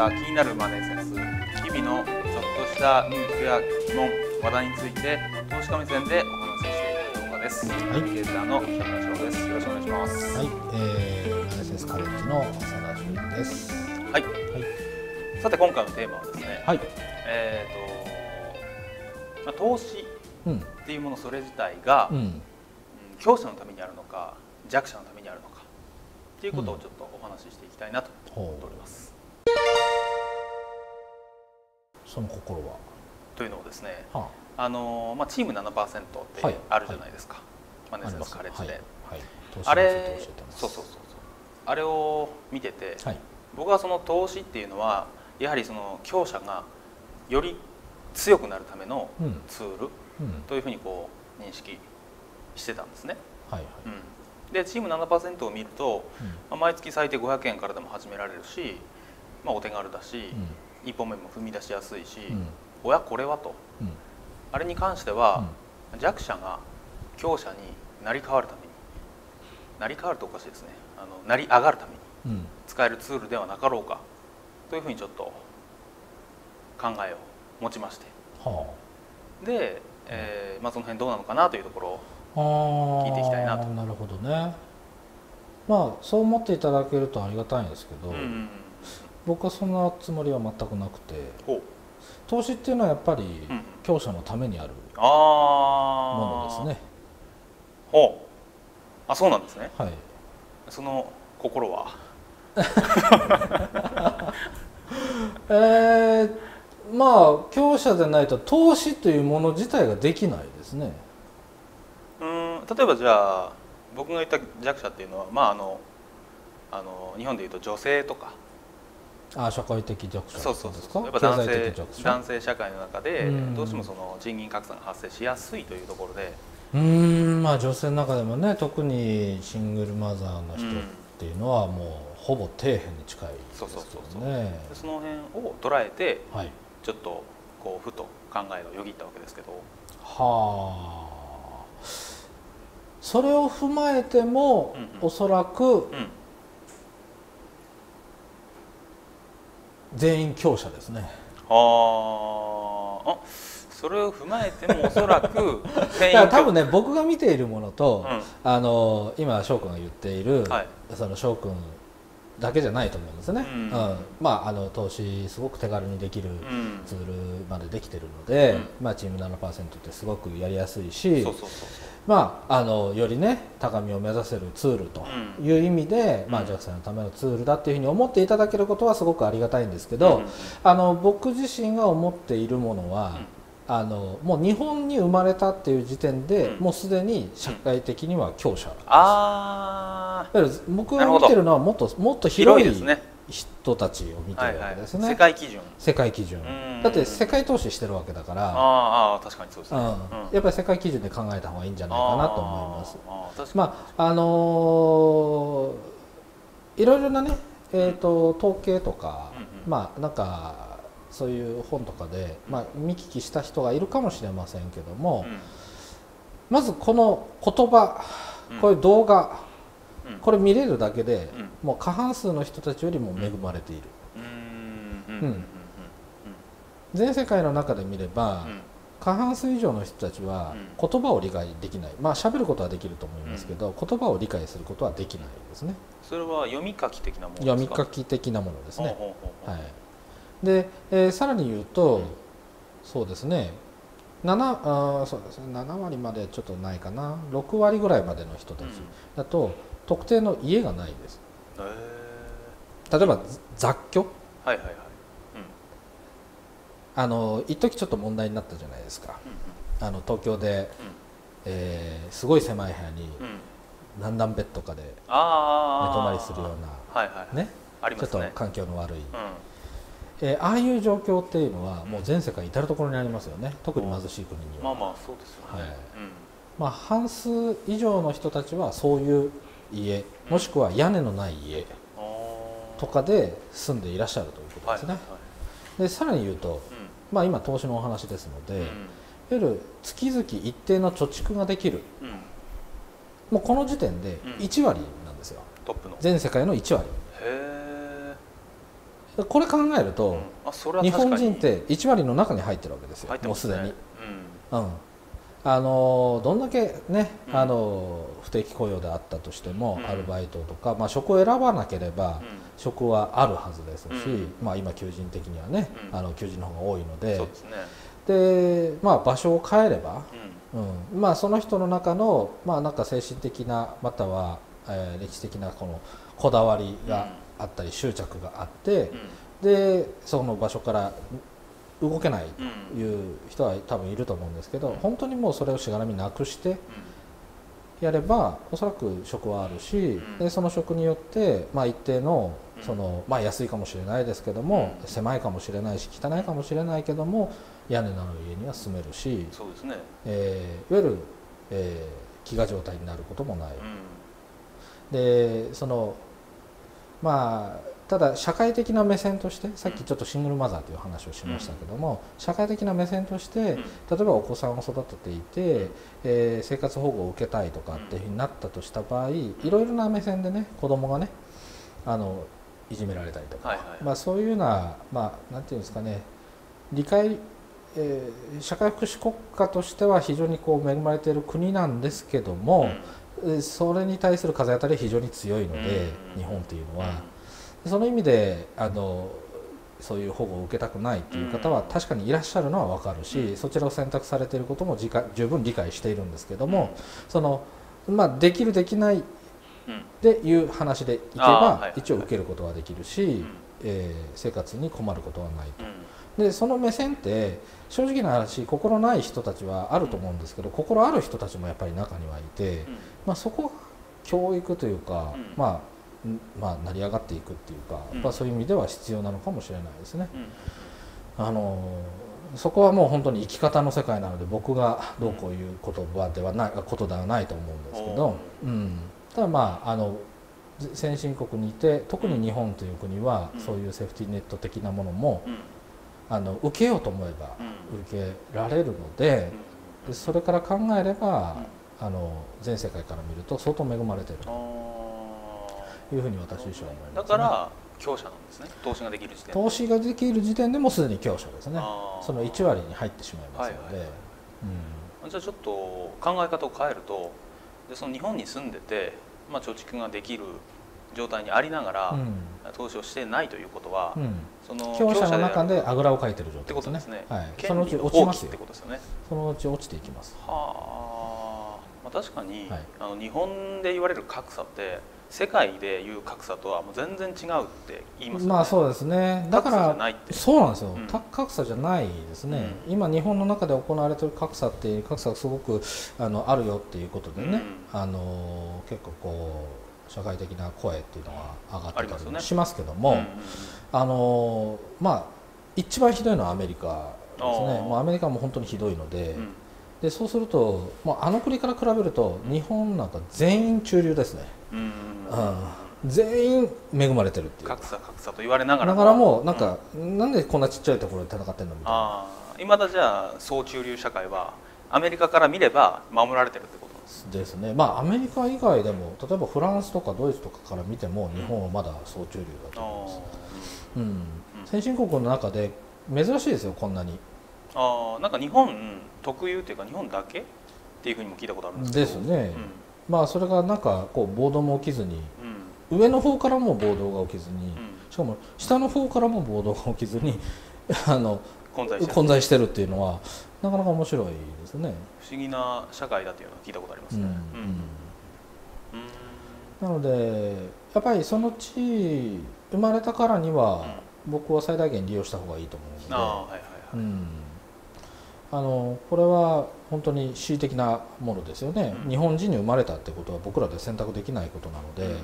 した気になるマネーセンス日々のちょっとしたニュースや疑問話題について投資家目線でお話ししていく動画です。はい。ナビゲーターの北村翔です。よろしくお願いします。はい、えー、マネセンスカレッジの浅田修です。はい、はい、さて今回のテーマはですね、はい、えっ、と、まあ、投資うん、っていうものそれ自体が、うん。うん、強者のためにあるのか弱者のためにあるのかっていうことをちょっとお話ししていきたいなと思っております、その心は。というのをですねはあ。のまあ、チーム7%ってはい。あるじゃないですか、マあ、ネーセンスカレッジで、はい、あれ。そうそうそうそう。あれを見てて、はい、僕はその投資っていうのはやはりその強者がより強くなるためのうん、ツールうん、というふうにこう認識してたんですね、はい、はい、うん、でチーム7%を見ると、まあ毎月最低500円からでも始められるし、まあ、お手軽だし、一歩目も踏み出しやすいし、うん、うん、おやこれはと。うん、あれに関しては、弱者が強者になり変わるためになり変わるとおかしいですね。あのなり上がるためにうん、使えるツールではなかろうかというふうにちょっと考えを持ちまして。はで、えーまあ、その辺どうなのかなというところをあ。ああ、聞いていきたいなと。なるほどね。まあ、そう思っていただけるとありがたいんですけど、うん僕はそんなつもりは全くなくて、投資っていうのはやっぱりうん。強者のためにあるああものですね。ほう。あそうなんですね。はい。その心は？えー、まあ強者でないと投資というもの自体ができないですね。うん。例えばじゃあ僕が言った弱者っていうのはまああのあの日本でいうと女性とかあ社会的弱者そうそうですか？そうやっぱ男性男性社会の中でうん。どうしてもその賃金格差が発生しやすいというところで。うーんまあ女性の中でもね特にシングルマザーの人うんっていうのはもうほぼ底辺に近いですそうそうそうそう。けどねでその辺を捉えてはい。ちょっとこうふと考えをよぎったわけですけど。はあ。それを踏まえても、うんうん。おそらくうん全員強者ですね。あー。あそれを踏まえてもおそらく だ全から多分ね僕が見ているものと、うん。あの今翔くんが言っている、はい。その翔くんだけじゃないと思うんですね、うん。まああの投資すごく手軽にできるうん。ツールまでできてるので、うん。まあ、チーム7%ってすごくやりやすいしそうそうそうまあ、あのよりね高みを目指せるツールという意味で、まあ、うん。弱者のためのツールだっていうふうに思っていただけることはすごくありがたいんですけど、うん。あの僕自身が思っているものは、あのもう日本に生まれたっていう時点で、うん。もうすでに社会的には強者なんです、あだから僕が見てるのはもっともっと広いですね人たちを見てるわはいはい。けですね、世界基準。世界基準。うん。だって世界投資してるわけだから、あーあー確かにそうですね、うん。うん。やっぱり世界基準で考えた方がいいんじゃないかなと思います。あ確かに。まああのーいろいろなね、えー、と統計とか、うんうん。まあなんかそういう本とかで、まあ、見聞きした人がいるかもしれませんけども、まずこの言葉うん。こういう動画、うんこれ見れるだけで、うん。もう過半数の人たちよりも恵まれている、うん。全世界の中で見れば、うん。過半数以上の人たちはう言葉を理解できない。まあ喋ることはできると思いますけど、言葉を理解することはできないですね。それは読み書き的なものですか？読み書き的なものですね、はい、で、えーさらに言うと、うん。そうですね。7, あーそうですね。7割までちょっとないかな。6割ぐらいまでの人たちうん。だと、特定の家がないです。へ例えば雑居？ーはいはいはい。あの一時ちょっと問題になったじゃないですか。うんあの東京で、えーすごい狭い部屋にうん。うん何段ベッドかで寝泊まりするようはいはいはい。なね。ちょっと環境の悪い、うん。えーああいう状況っていうのはもう全世界至る所にありますよね。特に貧しい国には、まあまあそうですよね、はい。うん。まあ、半数以上の人たちはそういう家もしくは屋根のない家とかで住んでいらっしゃるということですね、でさらに言うと、まあ、今投資のお話ですので、うん。いわゆる月々一定の貯蓄ができる。もうこの時点でうん。1割なんですよ、トップの。へ全世界の1割。これ考えると、日本人って1割の中に入ってるわけですよ。もうすでに、うん。うん、あのどんだけね、うん。あの不定期雇用であったとしても、うん。アルバイトとか、まあ、職を選ばなければ、う職はあるはずですし、うん。まあ、今求人的にはね、うん。あの求人の方が多いのんでですね。で、まあ、場所を変えれば、うん。うん。まあ、その人の中の、まあ、なんか精神的なまたは、えー歴史的なこのこだわりがあったり執着があってう、ん。でその場所から動けないうんという人は多分いると思うんですけど、うん。本当にもうそれをしがらみなくしてうん。やればおそらく職はあるし、ん。でその職によって、まあ、一定のうん。その、まあ、安いかもしれないですけども、うん。狭いかもしれないし汚いかもしれないけども屋根のある家には住めるし、そうですね。えーいわゆる、えー飢餓状態になることもない、うん。でそのまあただ社会的な目線としてさっきちょっとシングルマザーという話をしましたけども、社会的な目線として例えばお子さんを育てていて、えー生活保護を受けたいとかっていうふうになったとした場合いろいろな目線でね子供がねあのいじめられたりとか、はいはいまあ、そういうような、まあ、ていうんですかね理解、えー社会福祉国家としては非常にこう恵まれている国なんですけども、えーそれに対する風当たりは非常に強いので、うん。日本っていうのは、その意味であのそういう保護を受けたくないっていう方はうん。確かにいらっしゃるのは分かるし、うん。そちらを選択されていることも十分理解しているんですけども、そのまあ、できるできないうん。でいう話でいけば一応受けることはできるし、うん。えー生活に困ることはないと。うん。でその目線って正直な話心ない人たちはあると思うんですけど心ある人たちもやっぱり中にはいて、まあ、そこが教育というか、うん。ままあ、成り上がっていくっていうか、うん。やっぱそういう意味では必要なのかもしれないですね。うん。あのそこはもう本当に生き方の世界なので僕がどうこういう言葉ではないことではないと思うんですけど、うん、ただまああのぜ先進国にいて特に日本という国はうん。そういうセーフティーネット的なものもうん。あの受けようと思えばうん。受けられるのででそれから考えればあの全世界から見ると相当恵まれているいうふうに私自身は思いーます、ね、だから強者なんですね。投資ができる時点で。投資ができる時点でもうすでに強者ですね。その1割に入ってしまいますので、はいはいじゃあちょっと考え方を変えるとでその日本に住んでて、まあ、貯蓄ができる状態にありながら、うん。うん投資をしてないということは、うん。その強者のあ中るであぐらをかいてる状って態ことですね、はい、権そのうち落ちますよ。てことですよね。そのうち落ちていきます。はあ、まあ、確かに、はい。あの日本で言われる格差って世界でいう格差とはもう全然違うって言いますよね。まあそうですね。だからそうなんですよ、うん。た格差じゃないですね、うん。今日本の中で行われている格差っていう格差がすごくあのあるよっていうことでね、あの結構こう社会的な声っていうのが上がってたりしますけども、うんうんうん。あのまあ一番ひどいのはアメリカですね。もうアメリカも本当にひどいので,、うん。でそうするともうあの国から比べると日本なんか全員中流ですね、うんうんうんうん全員恵まれてるっていう。格差格差と言われながらだからもうなんか、なんでこんなちっちゃいところで戦ってんのみたいな。ああいまだじゃあ総中流社会はアメリカから見れば守られてるってことですですね。まあアメリカ以外でも例えばフランスとかドイツとかから見ても日本はまだ総中流だと思います、うん。先進国の中で珍しいですよこんなに。ああなんか日本特有っていうか日本だけっていうふうにも聞いたことあるんですけど。ですね、まあそれがなんかこう暴動も起きずにうん。うん上の方からも暴動が起きずに、うん。しかも下の方からも暴動が起きずに あの混在してる。混在してるっていうのはなかなか面白いですね。不思議な社会だっていうのは聞いたことありますね、なのでやっぱりその地生まれたからには、僕は最大限利用した方がいいと思うので。ああはいはいはい、うん、あのこれは本当に恣意的なものですよね、うん。日本人に生まれたってことは僕らで選択できないことなので、うん。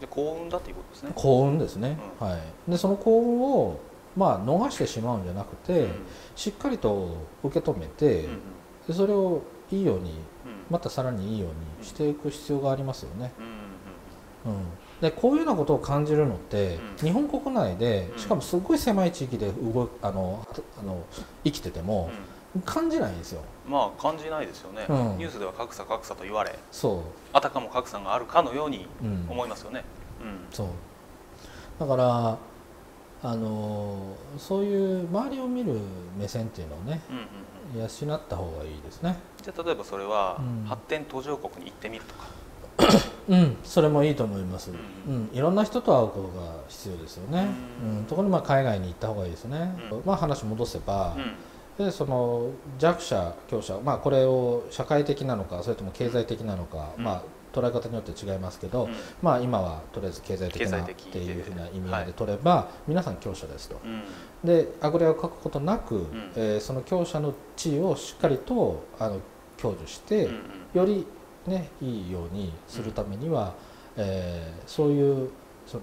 で幸運だっていうことですね。幸運ですね、うん。はい、でその幸運を、まあ、逃してしまうんじゃなくて、うん。しっかりと受け止めて、うんでそれをいいようにうん。またさらにいいようにしていく必要がありますよね、うん。うん、でこういうようなことを感じるのって、うん。日本国内でうん。しかもすごい狭い地域で動いあのあの生きててもうん。感じないんですよ。まあ感じないですよね、うん。ニュースでは格差格差と言われそあたかも格差があるかのようにう、うん、思いますよね、うん。そう。だからあのそういう周りを見る目線っていうのをねうんうんうん。養った方がいいですね。じゃあ例えばそれは、うん。発展途上国に行ってみるとか、うんそれもいいと思います、ううんいろんな人と会うことが必要ですよね、うん。うん、特にまあ海外に行った方がいいですね、うん。まあ話戻せば、うん。でその弱者強者、まあ、これを社会的なのかそれとも経済的なのか、うん。まあ、捉え方によって違いますけど、うん。まあ、今はとりあえず経済的なっていうふうな意味合いではい。取れば、皆さん強者ですと。うん。であぐらをかくことなく、ん。えーその強者の地位をしっかりとあの享受して、より、ね、いいようにするためには、えーそういうその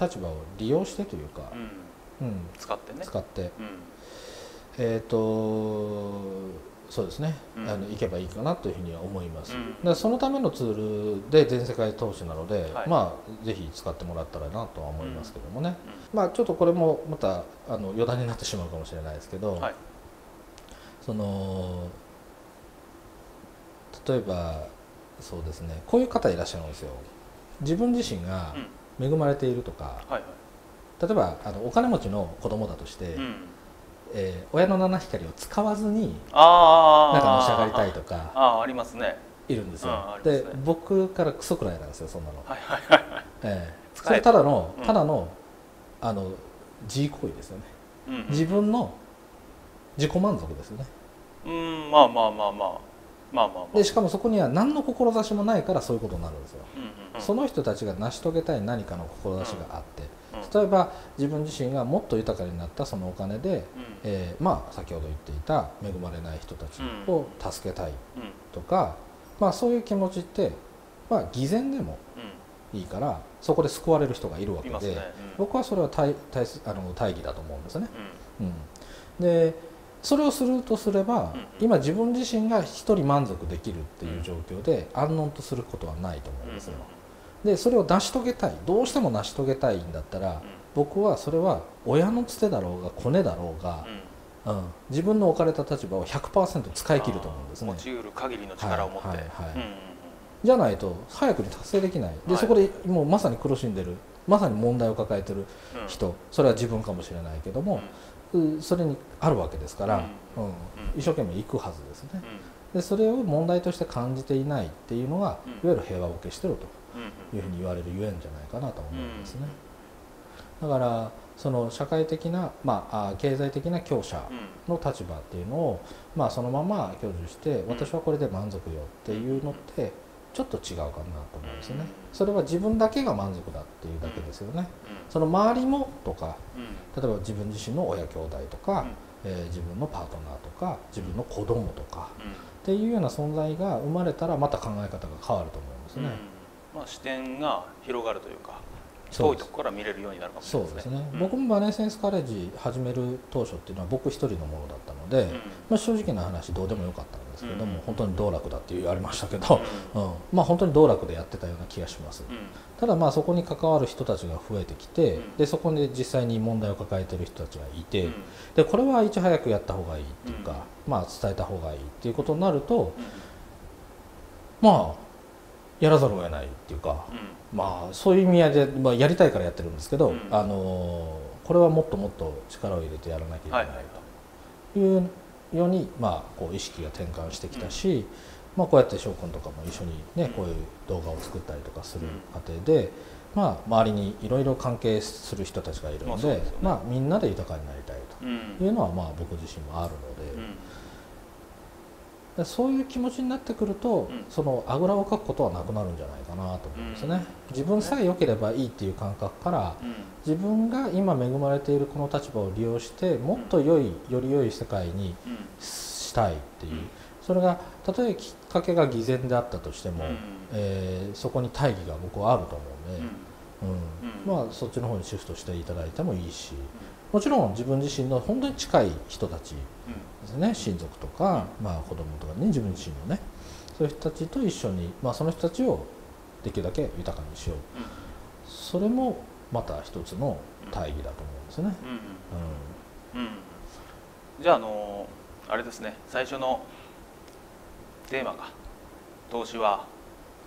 立場を利用してというか、うん。うん。使ってね。使って。うん。えー、とそうですね、うん。あの行けばいいかなというふうには思います、うん。でそのためのツールで全世界投資なので、はい。まあぜひ使ってもらったらなとは思いますけどもね、まあちょっとこれもまたあの余談になってしまうかもしれないですけど、はい。その例えばそうですね。こういう方いらっしゃるんですよ。自分自身が恵まれているとか、はいはい。例えばあのお金持ちの子供だとして、うん。えー親の七光を使わずにああなんかのし上がりたいとかああありますね。いるんですよ、あありますでね僕からクソくらいなんですよそんなの、はいはいはいはい。ええ。使えそれただのうん。ただの,、あの自慰行為ですよね。うんうん。自分の自己満足ですよね。うんまあまあまあまあまあまあまあ。でしかもそこには何の志もないからそういうことになるんですよ、うんうんうん。その人たちが成し遂げたい何かの志があって、うん例えば自分自身がもっと豊かになったそのお金で、うん。えーまあ先ほど言っていた恵まれない人たちを助けたいうん。とか、まあそういう気持ちって、まあ、偽善でもういいからそこで救われる人がいるわけで、ね僕はそれは大大切あの大義だと思うんですね。うんうん、でそれをするとすれば、うん。今自分自身が一人満足できるっていう状況で安穏とすることはないと思うんですよ。でそれを成し遂げたい。どうしても成し遂げたいんだったら僕はそれは親のつてだろうがコネだろうがうん、自分の置かれた立場を100%使い切ると思うんですね。持ちうる限りの力を持って。はいはいはい。うんうんじゃないと早くに達成できない。で、はい。そこでもうまさに苦しんでる。まさに問題を抱えてるうん。人それは自分かもしれないけども、うそれにあるわけですから、うん。一生懸命行くはずですね。でそれを問題として感じていないっていうのが、うん。いわゆる平和を消してるとうんうん。いうふうに言われるゆえんじゃないかなと思うんですね、だからその社会的な、まあ、あ経済的な強者うん。の立場っていうのを、まあ、そのまま享受して私はこれで満足よっていうのってちょっと違うかなと思うんですよね。うんそれは自分だけが満足だっていうだけですよね。その周りもとか例えば自分自身の親兄弟とか、うん。えー自分のパートナーとか自分の子供とかうん。っていうような存在が生まれたらまた考え方が変わると思うんですね、うん。まあ、視点が広がるというか遠いところから見れるようになるかもしそれないですね。ね、うん。僕もバネセンスカレッジ始める当初っていうのは僕一人のものだったので、まあ、正直な話どうでもよかったんですけども、うん本当に道楽だって言われましたけど、ううん。まあ本当に道楽でやってたような気がします。うん。うんただまあそこに関わる人たちが増えてきて、うん。でそこで実際に問題を抱えてる人たちがいて、うん。でこれはいち早くやった方がいいっていうか、まあ伝えた方がいいっていうことになるとまあやらざるを得ないっていうか、まあそういう意味合いで、まあ、やりたいからやってるんですけど、うん。あのーこれはもっともっと力を入れてやらなきゃいけないというように、まあ、こう意識が転換してきたし、まあ、こうやって翔くんとかも一緒に、ね、こういう動画を作ったりとかする過程で、まあ、周りにいろいろ関係する人たちがいるまので,、あそうでね。まあ、みんなで豊かになりたいうんうん。というのは、まあ、僕自身もあるので。そういう気持ちになってくると、うん。そのあぐらをかくことはなくなるんじゃないかなと思うんですね、自分さえ良ければいいっていう感覚からうん。自分が今恵まれているこの立場を利用してもっと良い、より良い世界にうん。したいっていう、うん。それがたとえきっかけが偽善であったとしても、うん。えーそこに大義が僕はあると思うんで、うん。うん。まあ、そっちの方にシフトしていただいてもいいしもちろん自分自身の本当に近い人たちですね。親族とか、まあ、子供とかね自分自身のね。そういう人たちと一緒に、まあ、その人たちをできるだけ豊かにしよう。それもまた一つの大義だと思うんですね。うんじゃああのあれですね。最初のテーマが投資は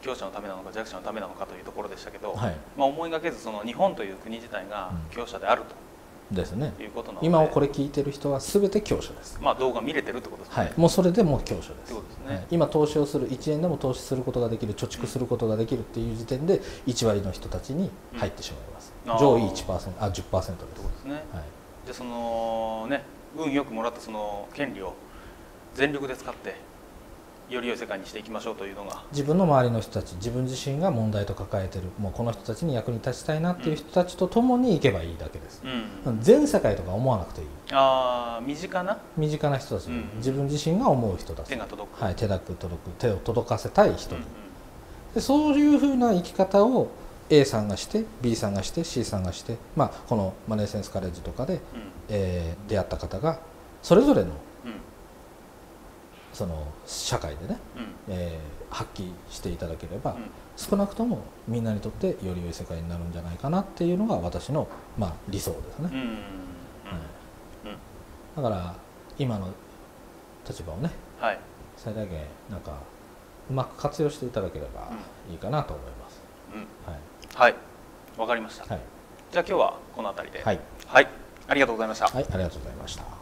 強者のためなのか弱者のためなのかというところでしたけど、はい。まあ、思いがけずその日本という国自体が強者であると。いうことなので、今をこれ聞いてる人は全て強者です、まあ、動画見れてるってことですね。はい、もうそれでもう強者です。ですね。はい。今投資をする1円でも投資することができる貯蓄することができるっていう時点で1割の人たちに入ってしまいます、うん。上位1%あ10%です。ですね。はい。じゃあそのね運よくもらったその権利を全力で使ってより良い世界にしていきましょうというのが。自分の周りの人たち自分自身が問題と抱えてる。もうこの人たちに役に立ちたいなっていう人たちと共に行けばいいだけです、うん、全世界とか思わなくていい。あー身近な？身近な人たち、うん。自分自身が思う人たち。手が届く、はい、手だく届く手を届かせたい人。に、うん。でそういうふうな生き方を A さんがして B さんがして C さんがして、まあ、このマネーセンスカレッジとかで、うん。えー出会った方がそれぞれのうんその社会でね、うん。えー発揮していただければ、うん。少なくともみんなにとってより良い世界になるんじゃないかなっていうのが私の、まあ、理想ですね、うん。うん。はい。だから今の立場をねはい。最大限なんかうまく活用していただければいいかなと思います、うん。はい。はい。わかりました、はい。じゃあ今日はこの辺りで。はい、はい、ありがとうございました。はい、ありがとうございました